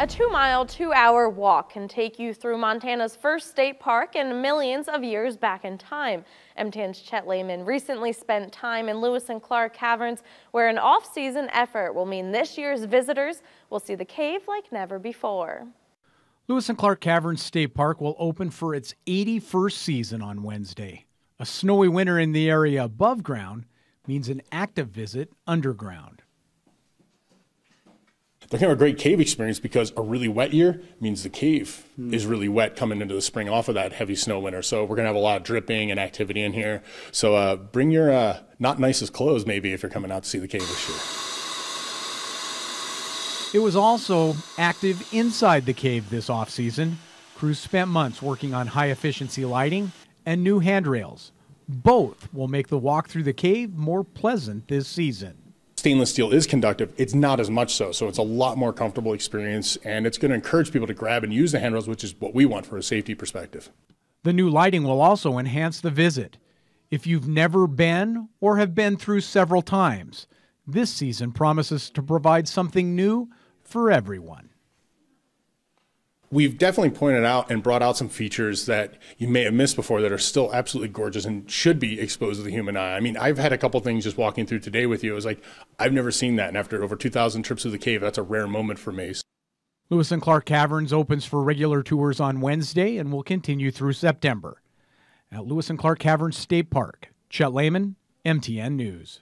A two mile, two hour walk can take you through Montana's first state park and millions of years back in time. MTN's Chet Layman recently spent time in Lewis and Clark Caverns, where an off season effort will mean this year's visitors will see the cave like never before. Lewis and Clark Caverns State Park will open for its 81st season on Wednesday. A snowy winter in the area above ground means an active visit underground they're kind of a great cave experience because a really wet year means the cave mm. is really wet coming into the spring off of that heavy snow winter. So we're gonna have a lot of dripping and activity in here. So uh, bring your uh, not nicest clothes maybe if you're coming out to see the cave this year. It was also active inside the cave this off season. Crews spent months working on high efficiency lighting and new handrails. Both will make the walk through the cave more pleasant this season stainless steel is conductive, it's not as much so. So it's a lot more comfortable experience and it's going to encourage people to grab and use the handrails, which is what we want from a safety perspective. The new lighting will also enhance the visit. If you've never been or have been through several times, this season promises to provide something new for everyone we've definitely pointed out and brought out some features that you may have missed before that are still absolutely gorgeous and should be exposed to the human eye. I mean, I've had a couple things just walking through today with you. It was like, I've never seen that. And after over 2,000 trips to the cave, that's a rare moment for me. Lewis and Clark Caverns opens for regular tours on Wednesday and will continue through September. At Lewis and Clark Caverns State Park, Chet Layman, MTN News.